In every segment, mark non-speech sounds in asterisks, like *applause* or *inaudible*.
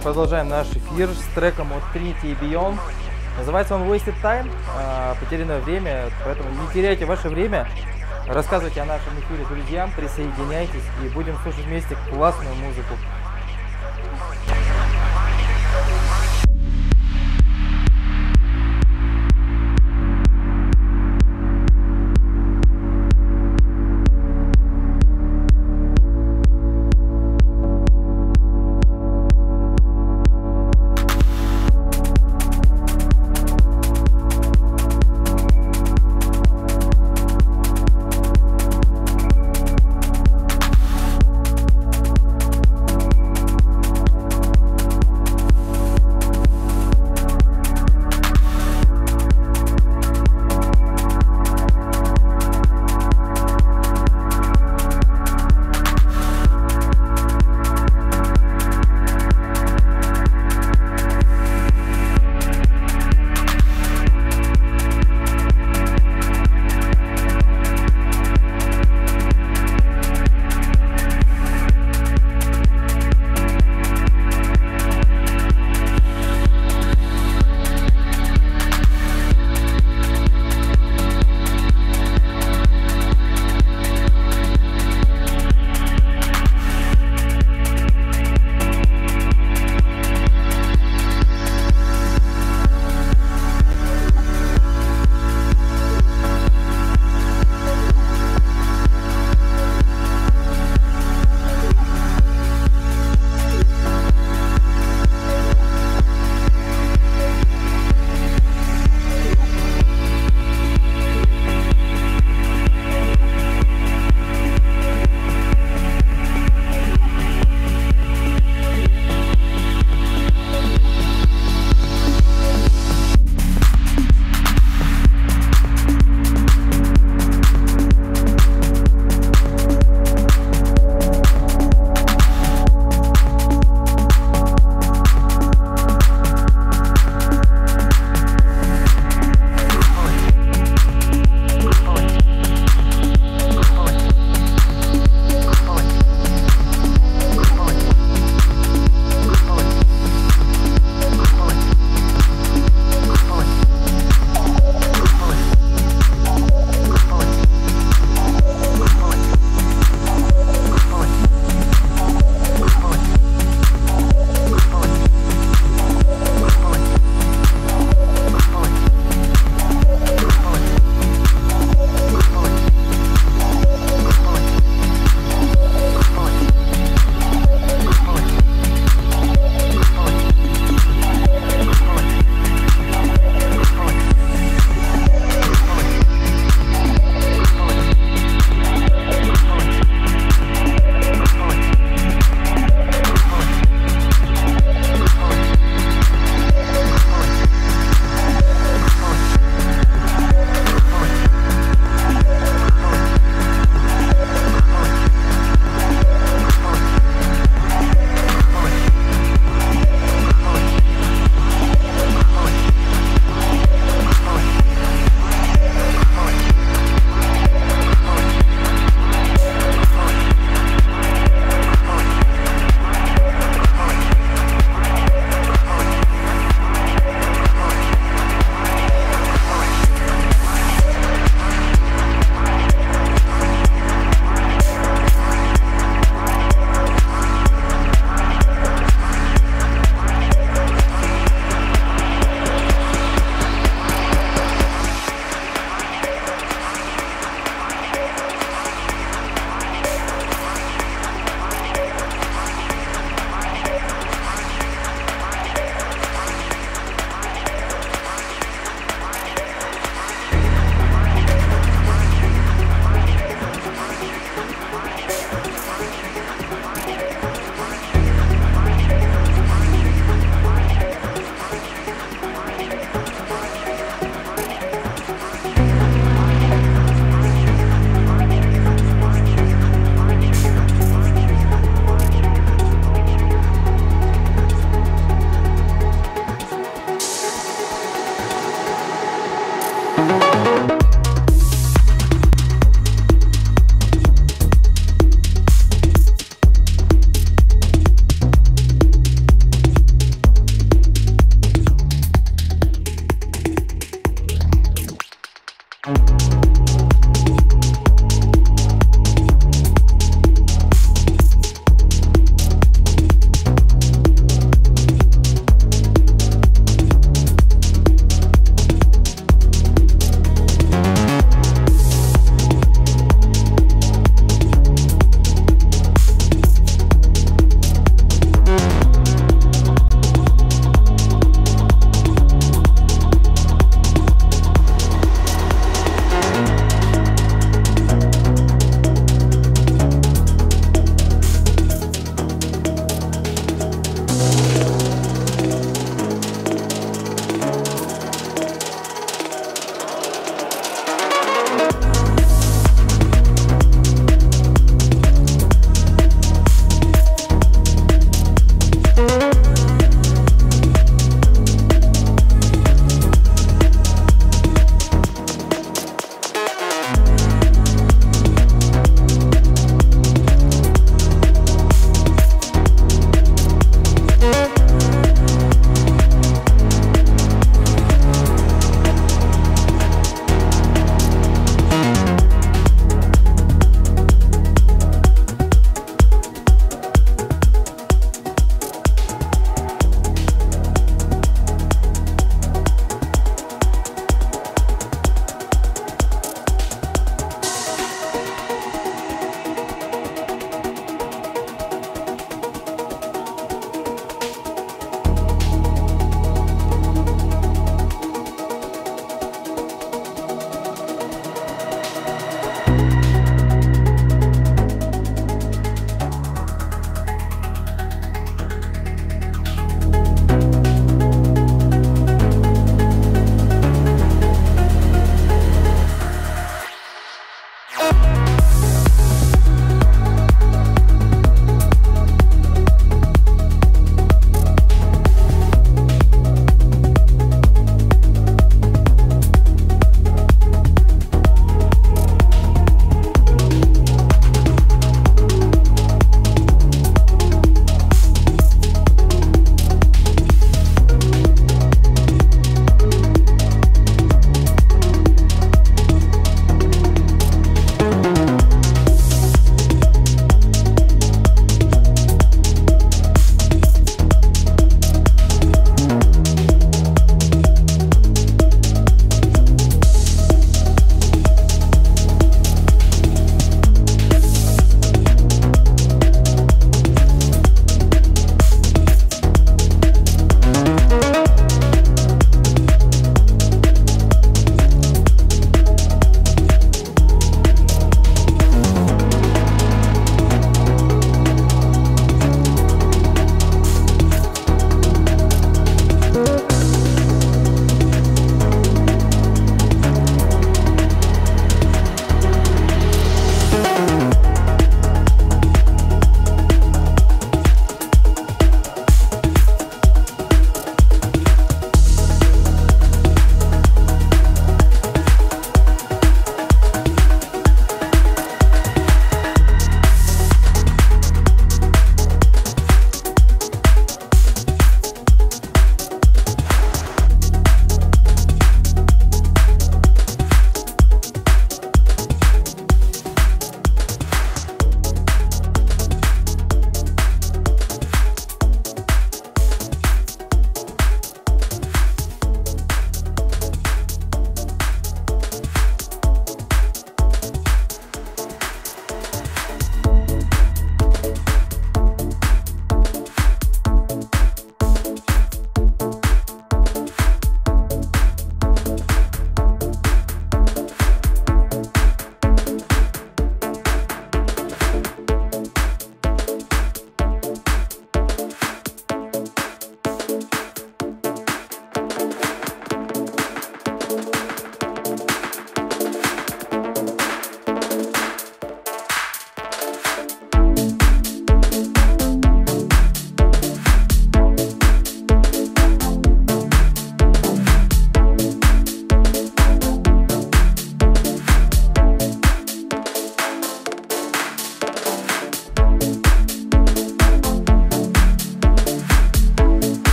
продолжаем наш эфир с треком от Trinity и Beyond. Называется он Wasted Time, а, потерянное время, поэтому не теряйте ваше время, рассказывайте о нашем эфире друзьям, присоединяйтесь и будем слушать вместе классную музыку.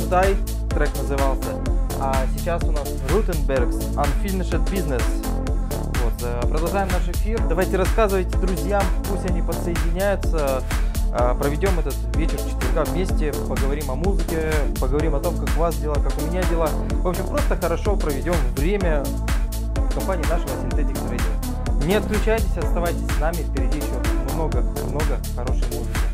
To Die, трек назывался. А сейчас у нас Рутенбергс, Unfinished Business. Вот, э, продолжаем наш эфир. Давайте рассказывайте друзьям, пусть они подсоединяются. А, проведем этот вечер четверга вместе, поговорим о музыке, поговорим о том, как у вас дела, как у меня дела. В общем, просто хорошо проведем время в компании нашего Synthetics Radio. Не отключайтесь, оставайтесь с нами, впереди еще много-много хорошей музыки.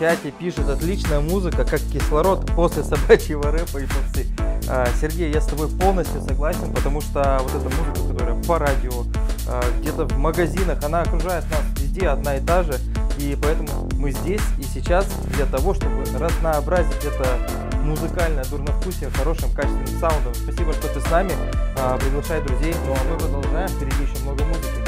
Чате пишет, отличная музыка, как кислород после собачьего рэпа и попсы. А, Сергей, я с тобой полностью согласен, потому что вот эта музыка, которая по радио, а, где-то в магазинах, она окружает нас везде одна и та же. И поэтому мы здесь и сейчас для того, чтобы разнообразить это музыкальное дурновкусие хорошим качественным саундом. Спасибо, что ты с нами. А, приглашай друзей. Ну а мы продолжаем. Впереди еще много музыки.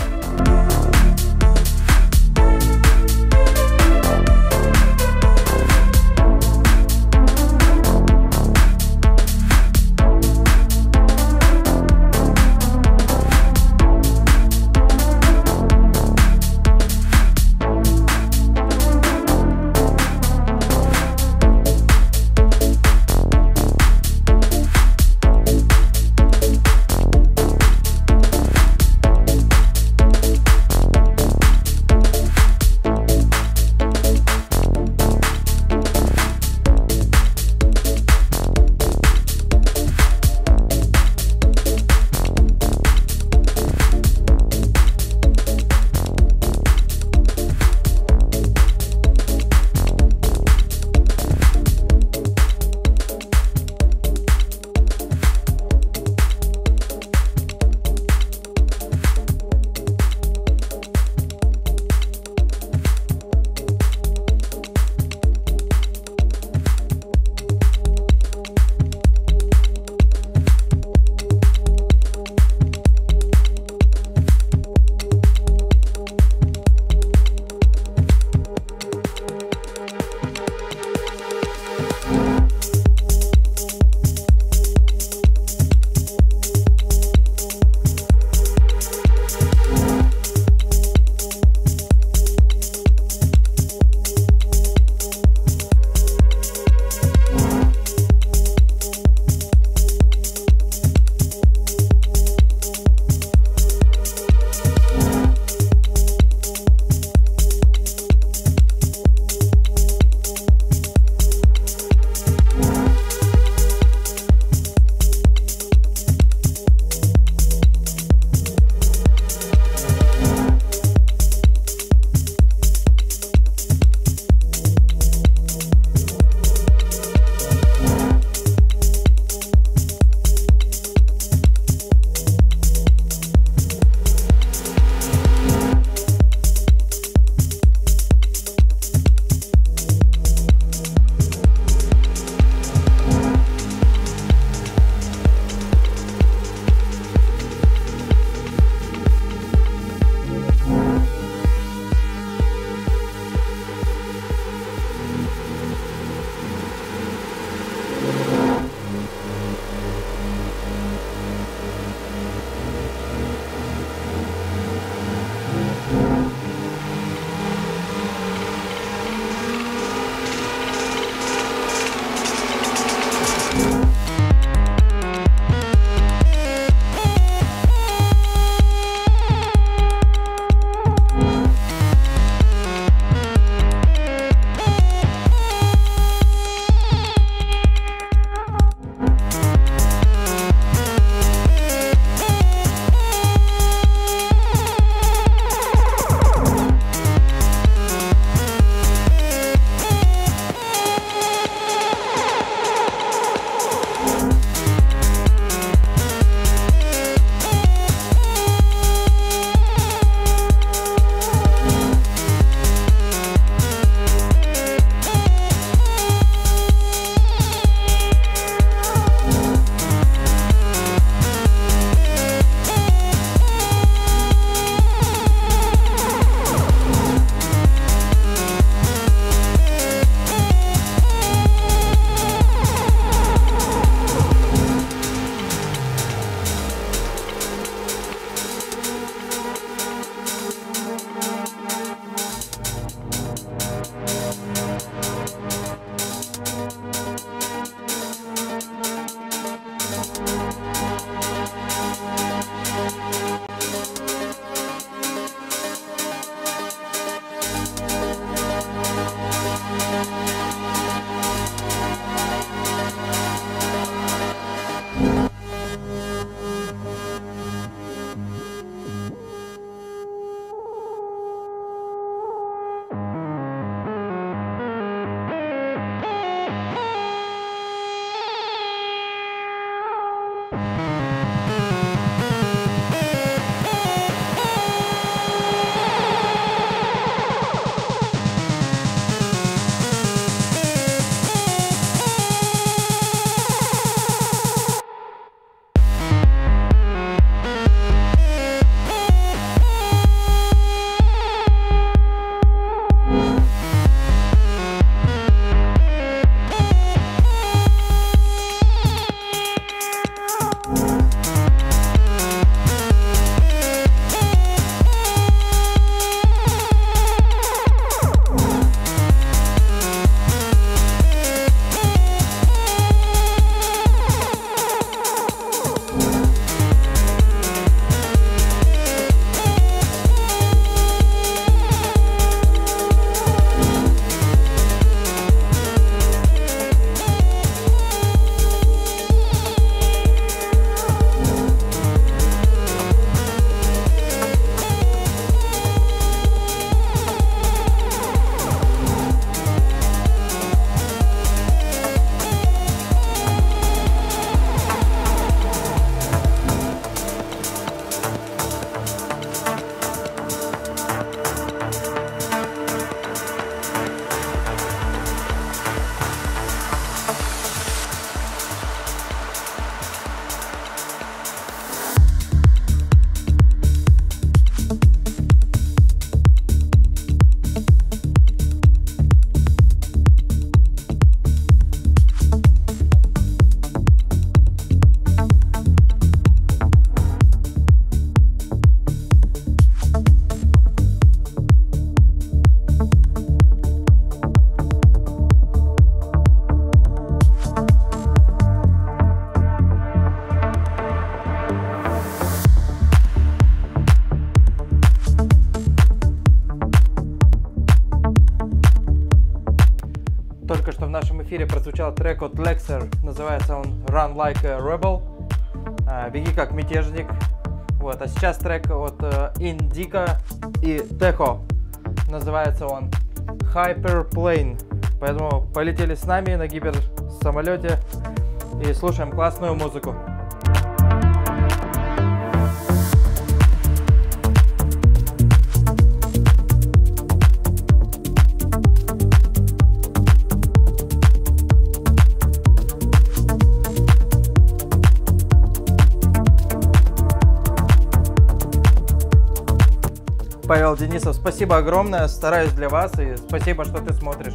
Like a Rebel, а, беги как мятежник. Вот, а сейчас трек от Indica и Techo, называется он Hyperplane. Поэтому полетели с нами на гиперсамолете и слушаем классную музыку. Павел Денисов, спасибо огромное, стараюсь для вас и спасибо, что ты смотришь.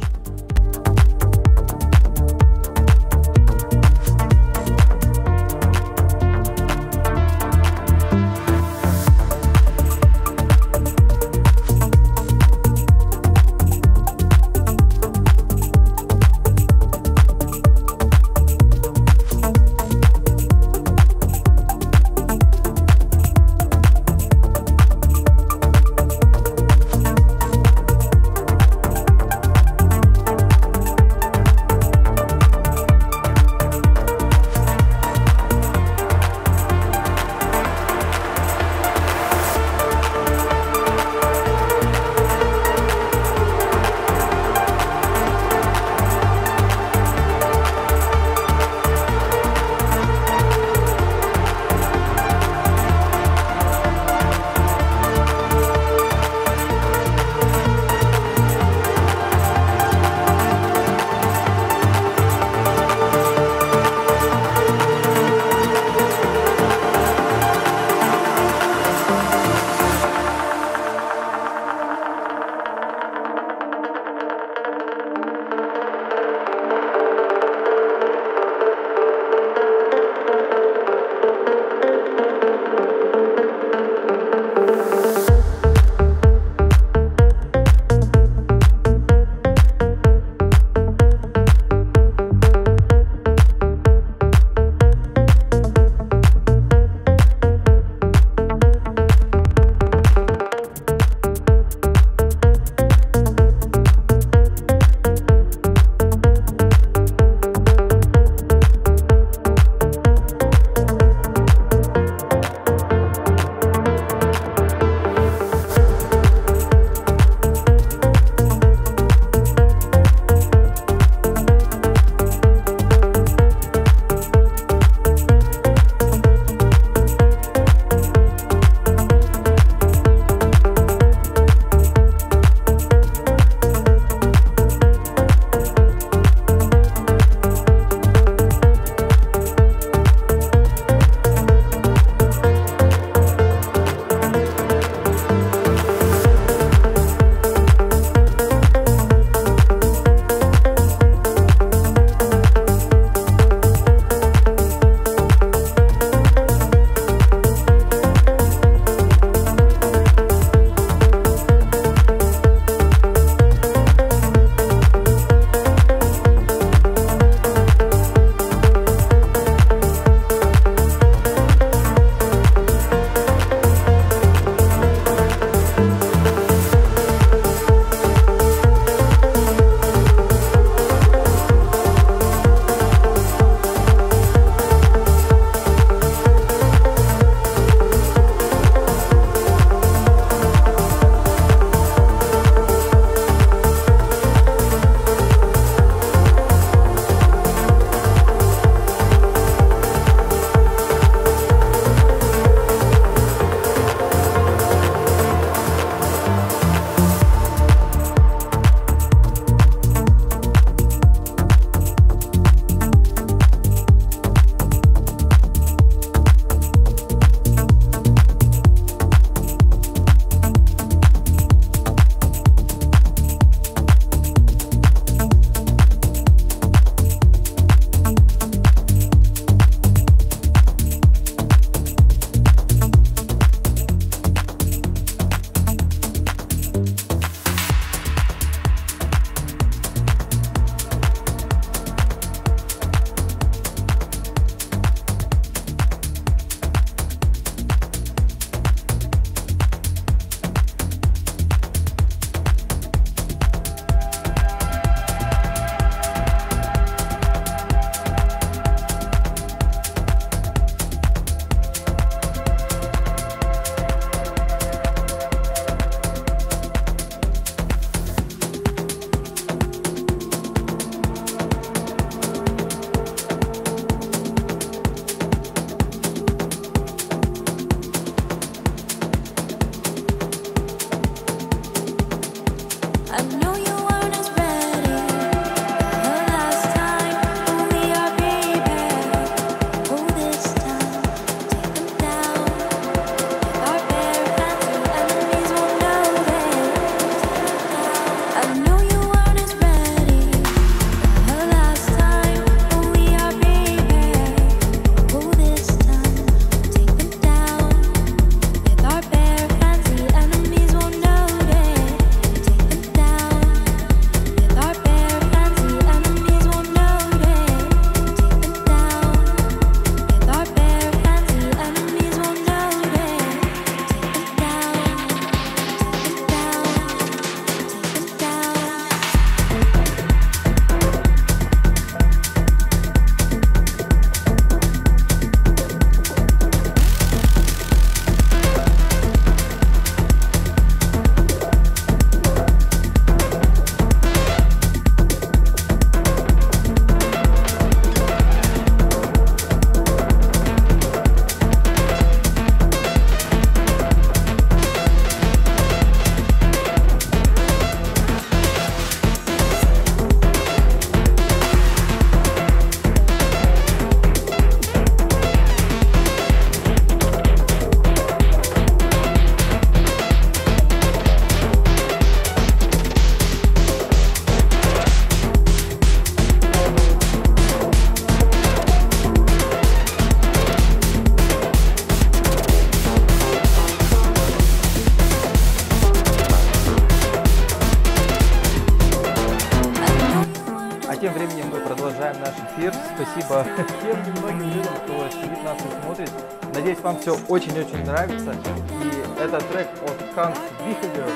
Спасибо тем немногим людям, кто сидит нас и смотрит. Надеюсь, вам все очень-очень нравится. И это трек от Hans Behavior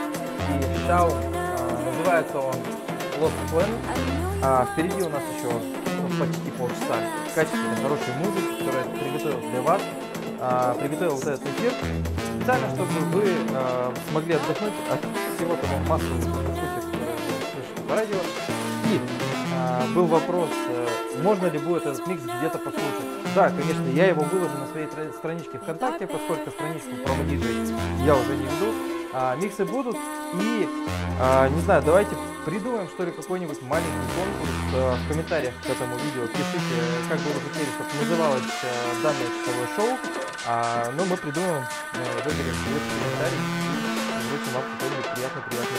и. А, называется он Lost Planet. А впереди у нас еще почти полчаса качественной, хорошей музыки, которую я приготовил для вас. А, приготовил вот этот эфир специально, чтобы вы а, смогли отдохнуть от всего того массового которое вы слышите по радио. И а, был вопрос, а, можно ли будет этот микс где-то послушать. Да, конечно, я его выложу на своей страничке ВКонтакте, поскольку страничку про я уже не веду. А, миксы будут. И, а, не знаю, давайте придумаем, что ли, какой-нибудь маленький конкурс а, в комментариях к этому видео. Пишите, как бы вы хотели, чтобы называлось а, данное часовое шоу. А, но мы придумаем, а, выберем лучший комментарий и вручим вам какой-нибудь приятный-приятный.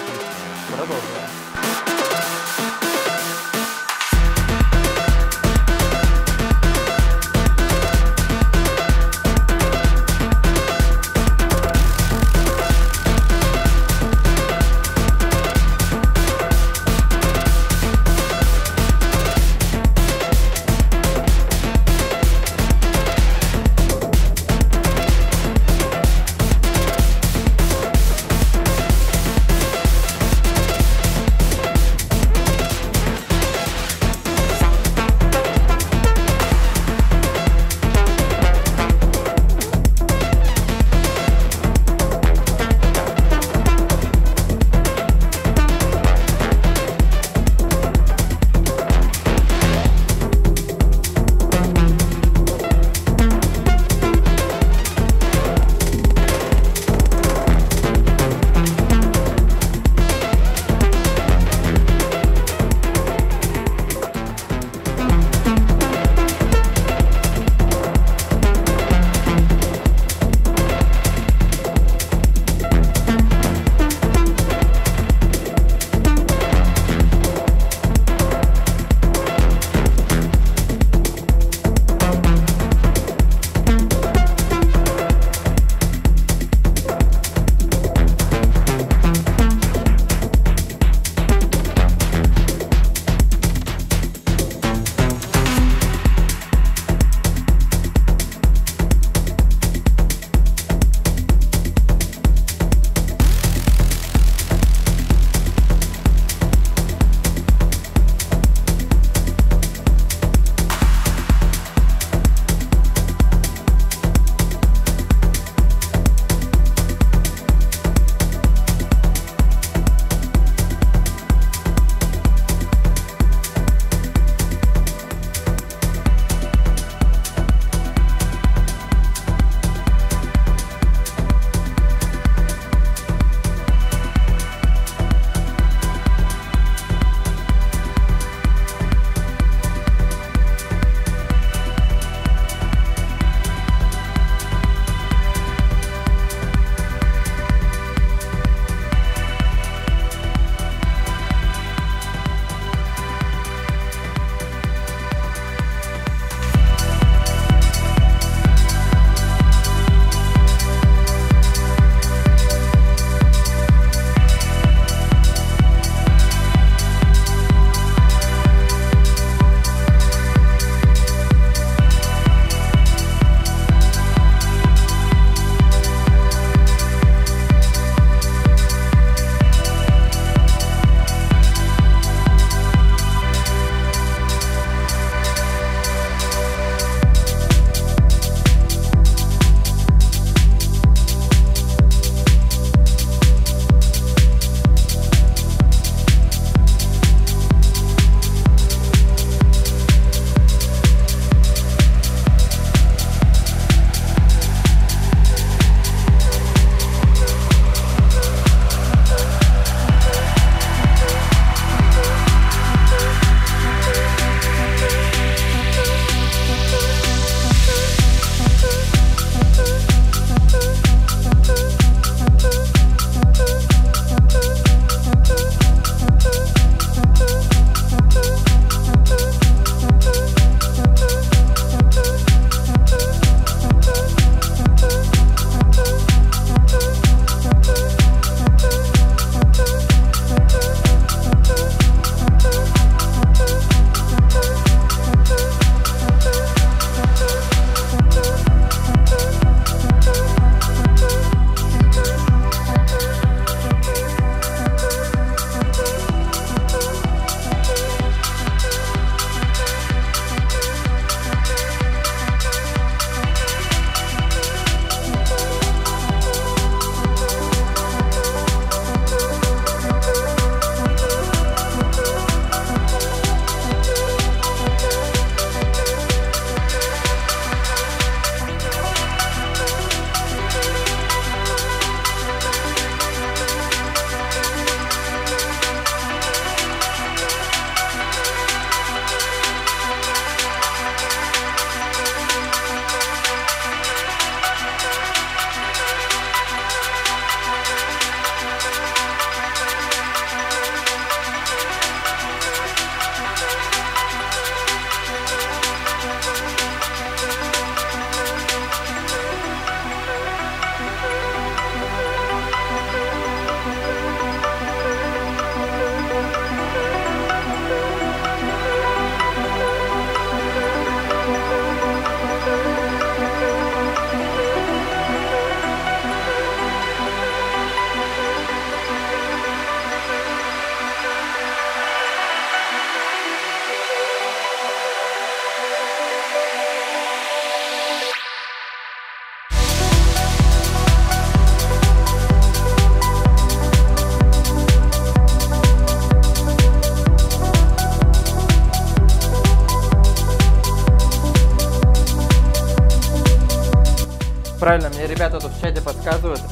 Продолжаем.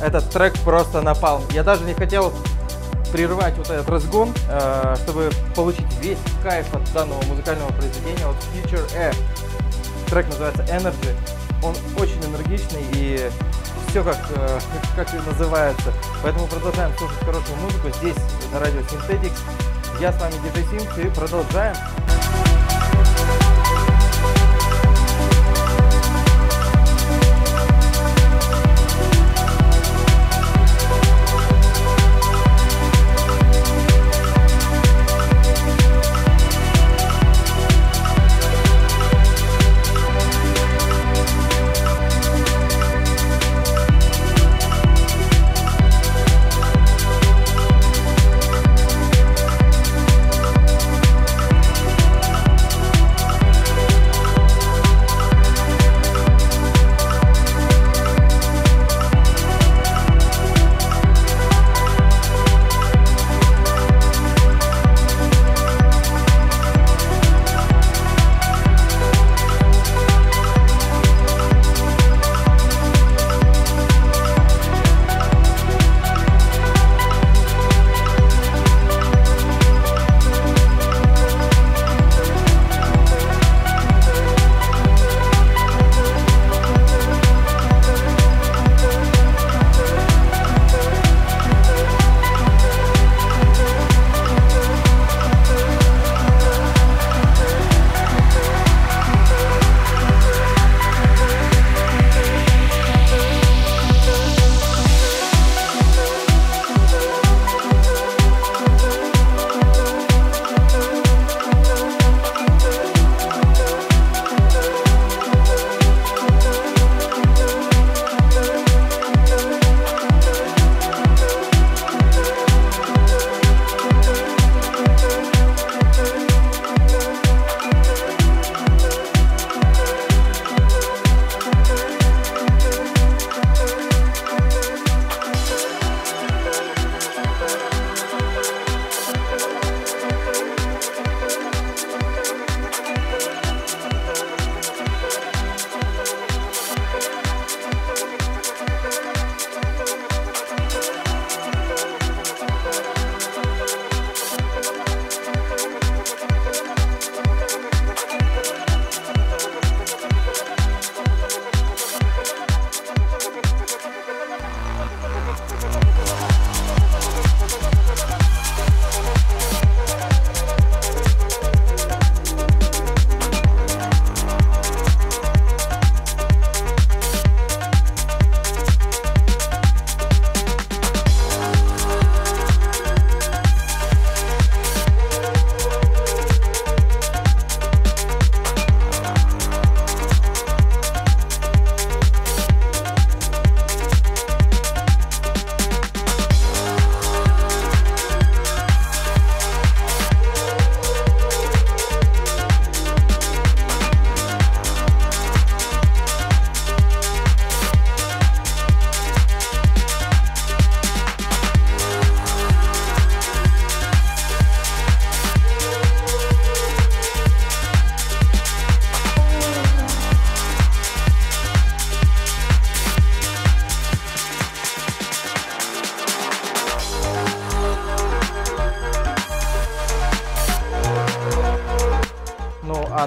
Этот трек просто напал. Я даже не хотел прервать вот этот разгон, э, чтобы получить весь кайф от данного музыкального произведения от Future Air. Трек называется Energy. Он очень энергичный и все как, э, *laughs* как и называется. Поэтому продолжаем слушать хорошую музыку здесь, на радио Synthetics. Я с вами DJ Sims и продолжаем.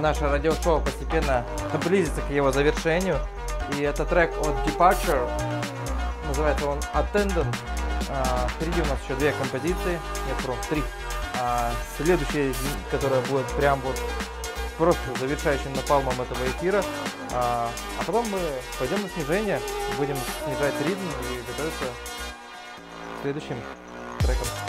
Наше радиошоу постепенно близится к его завершению. И это трек от Departure. Называется он Attendant. А, впереди у нас еще две композиции. Нет, про три. А, следующая, которая будет прям вот просто завершающим напалмом этого эфира. А, а потом мы пойдем на снижение, будем снижать ритм и готовиться к следующим трекам.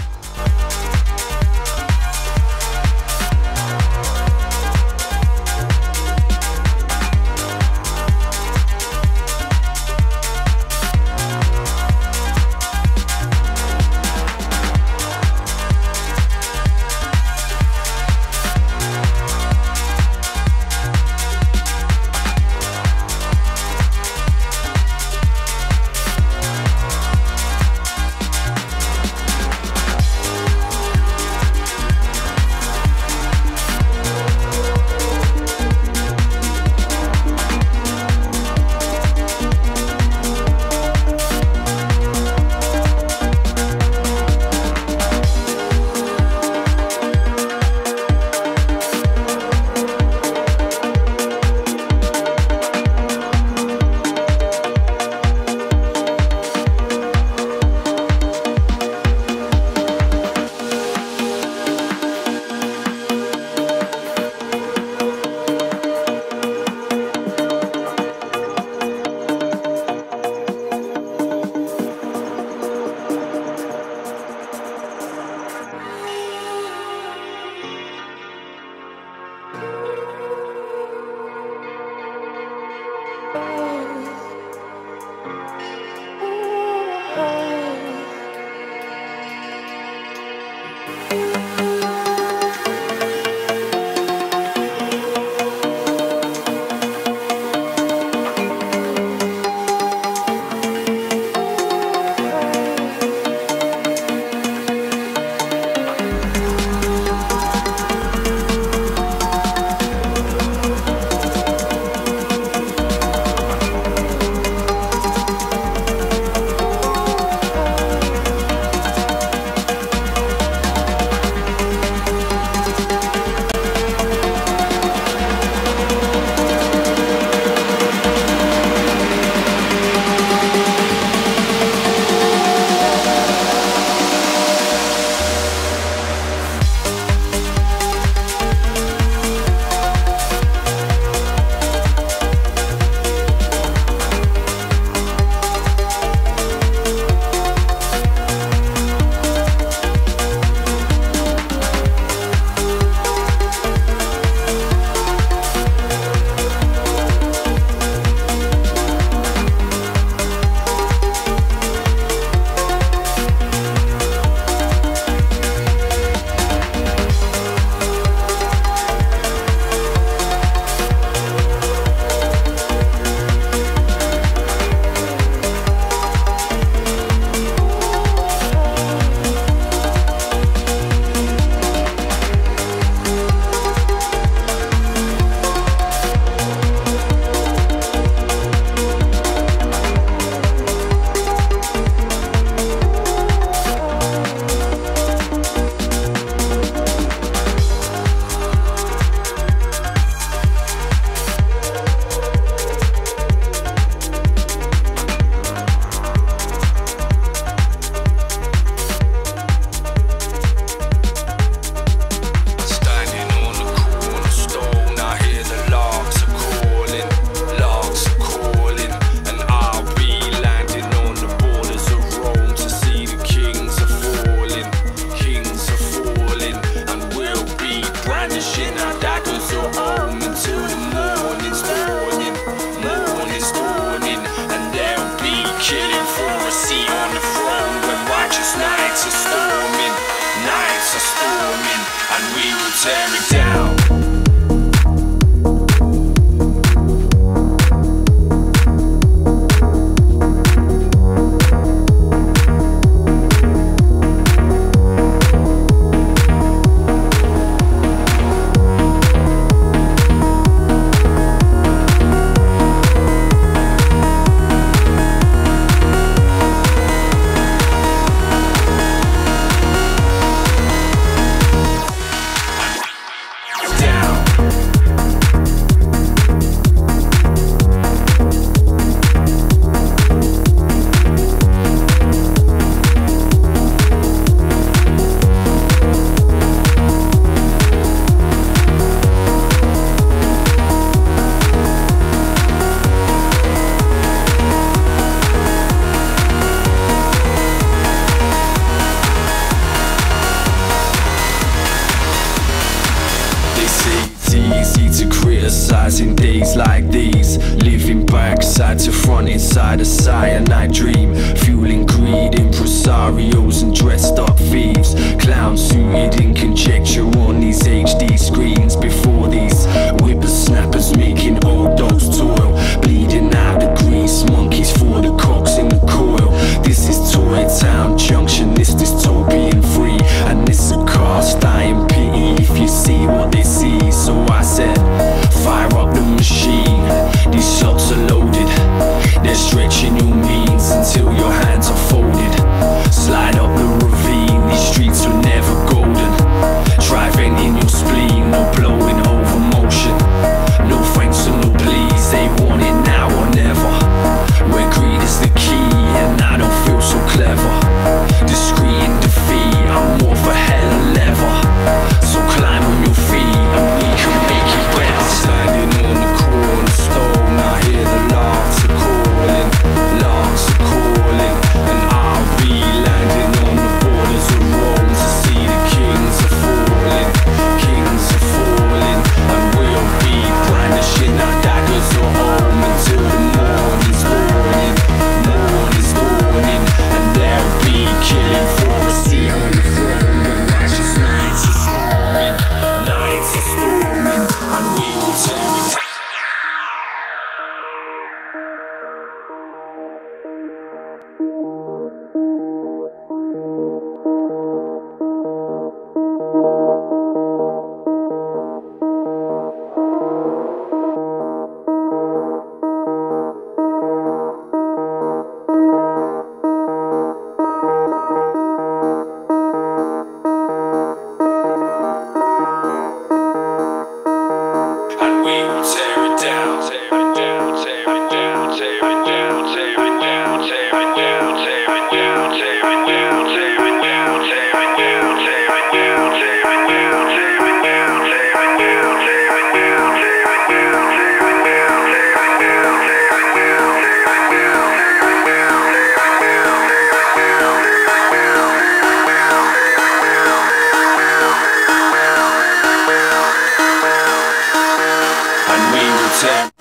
Jackson.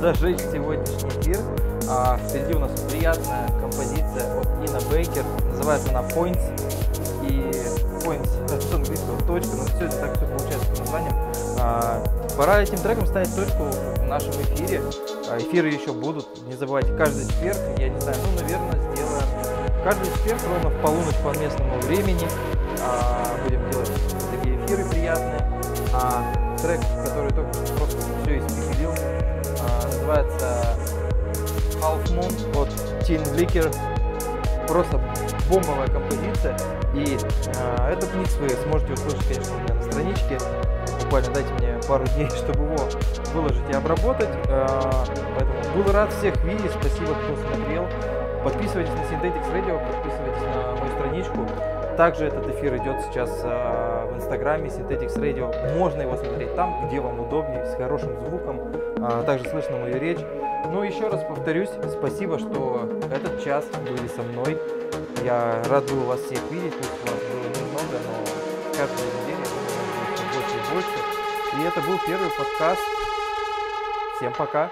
*laughs* дожечь сегодняшний эфир. А, впереди у нас приятная композиция от Ина Бейкер. Называется она Points. И Points с английского точка, но все это так все получается с названием. А, пора этим треком ставить точку в нашем эфире. А, эфиры еще будут. Не забывайте, каждый четверг, я не знаю, ну, наверное, сделаем каждый четверг ровно в полуночь по местному времени. А, будем делать такие эфиры приятные. А трек, который только что просто все испепелил, называется Half Moon от Teen Licker. Просто бомбовая композиция. И а, этот микс вы сможете услышать, конечно, у меня на страничке. Буквально дайте мне пару дней, *laughs* чтобы его выложить и обработать. А, поэтому был рад всех видеть. Спасибо, кто смотрел. Подписывайтесь на Synthetics Radio, подписывайтесь на мою страничку. Также этот эфир идет сейчас э, в инстаграме Synthetics Radio. Можно его смотреть там, где вам удобнее, с хорошим звуком. Э, также слышно мою речь. Ну, еще раз повторюсь, спасибо, что этот час были со мной. Я рад был вас всех видеть, пусть вас было немного, но каждую неделю больше и больше. И это был первый подкаст. Всем пока!